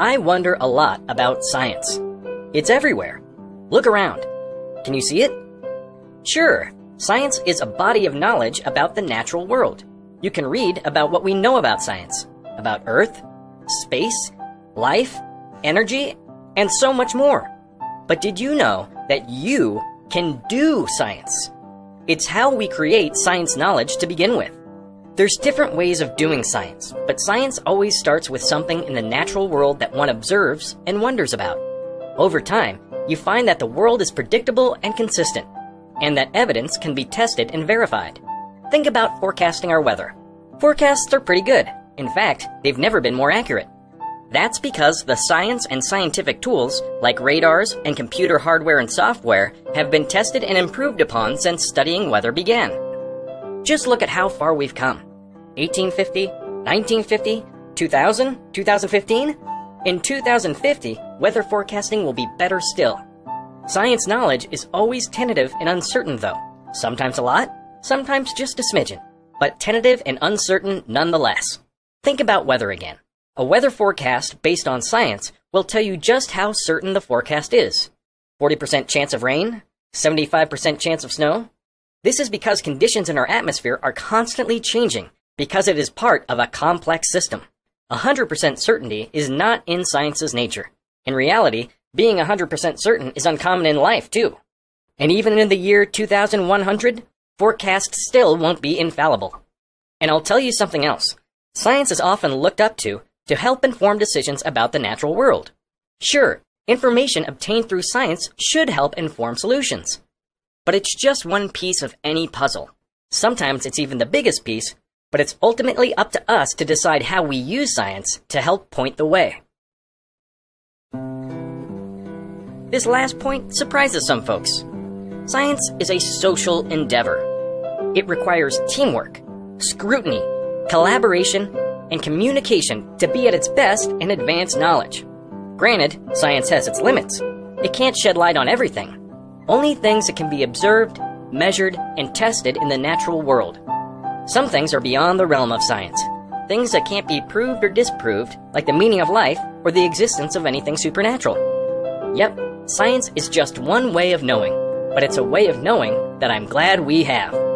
I wonder a lot about science. It's everywhere. Look around. Can you see it? Sure, science is a body of knowledge about the natural world. You can read about what we know about science, about Earth, space, life, energy, and so much more. But did you know that you can do science? It's how we create science knowledge to begin with. There's different ways of doing science, but science always starts with something in the natural world that one observes and wonders about. Over time, you find that the world is predictable and consistent, and that evidence can be tested and verified. Think about forecasting our weather. Forecasts are pretty good. In fact, they've never been more accurate. That's because the science and scientific tools, like radars and computer hardware and software, have been tested and improved upon since studying weather began. Just look at how far we've come. 1850, 1950, 2000, 2015? In 2050, weather forecasting will be better still. Science knowledge is always tentative and uncertain, though. Sometimes a lot, sometimes just a smidgen, but tentative and uncertain nonetheless. Think about weather again. A weather forecast based on science will tell you just how certain the forecast is. 40% chance of rain, 75% chance of snow. This is because conditions in our atmosphere are constantly changing because it is part of a complex system. 100% certainty is not in science's nature. In reality, being 100% certain is uncommon in life, too. And even in the year 2100, forecasts still won't be infallible. And I'll tell you something else. Science is often looked up to to help inform decisions about the natural world. Sure, information obtained through science should help inform solutions. But it's just one piece of any puzzle. Sometimes it's even the biggest piece, but it's ultimately up to us to decide how we use science to help point the way. This last point surprises some folks. Science is a social endeavor. It requires teamwork, scrutiny, collaboration, and communication to be at its best and advance knowledge. Granted, science has its limits. It can't shed light on everything. Only things that can be observed, measured, and tested in the natural world. Some things are beyond the realm of science. Things that can't be proved or disproved, like the meaning of life or the existence of anything supernatural. Yep, science is just one way of knowing, but it's a way of knowing that I'm glad we have.